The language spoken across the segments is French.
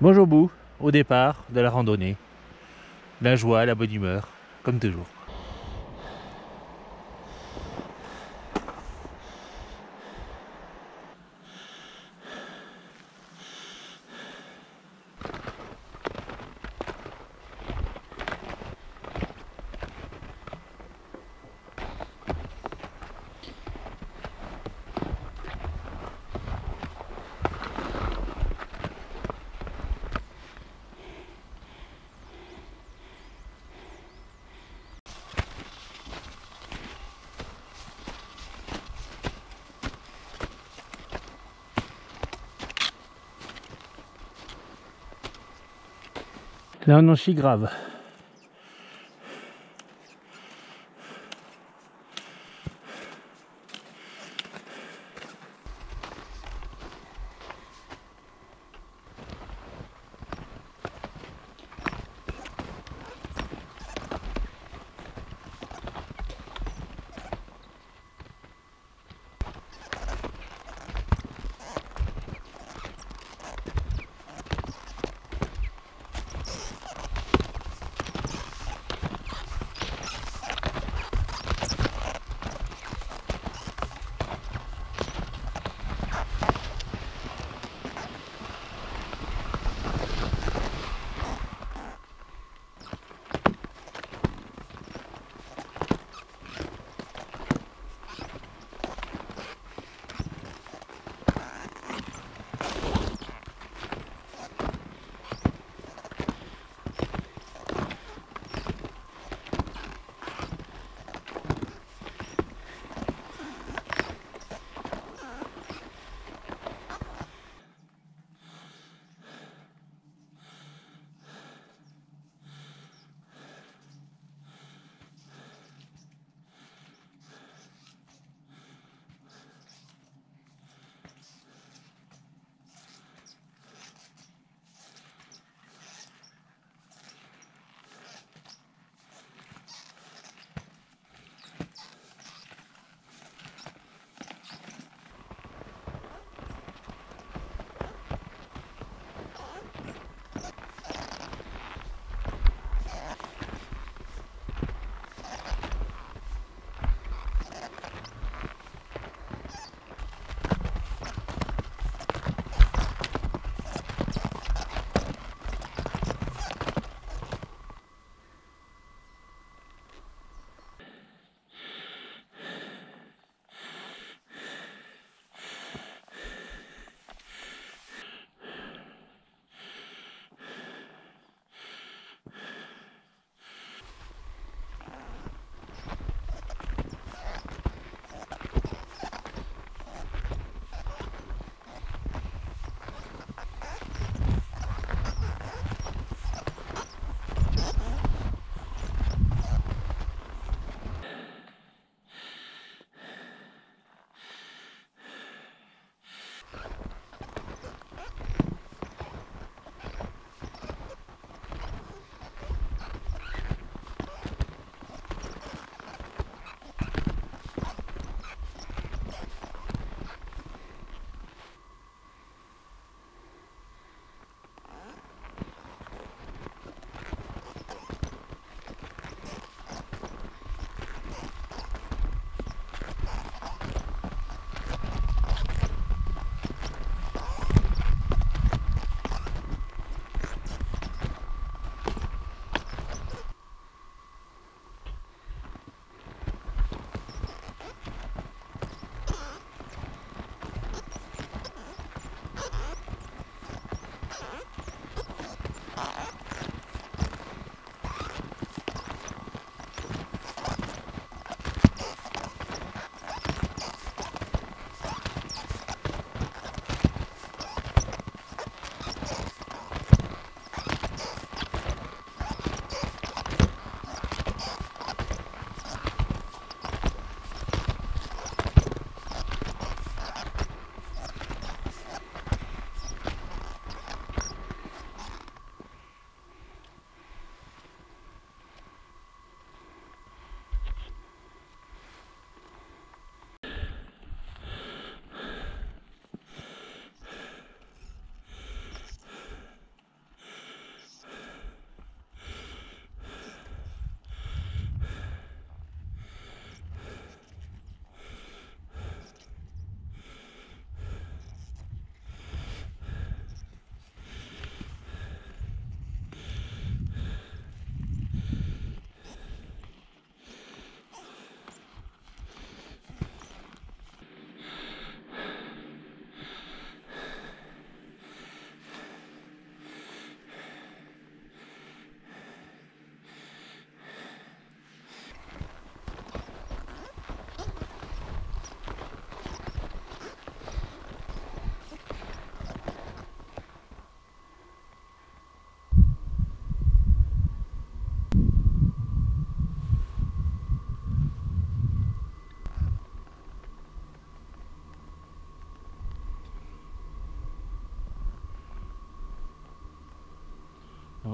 Bonjour bout, au départ de la randonnée. La joie, la bonne humeur, comme toujours. Là on en grave.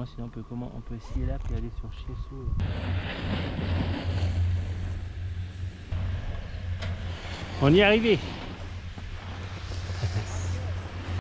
Sinon, on peut, comment, essayer là puis aller sur Chiesso. On y est arrivé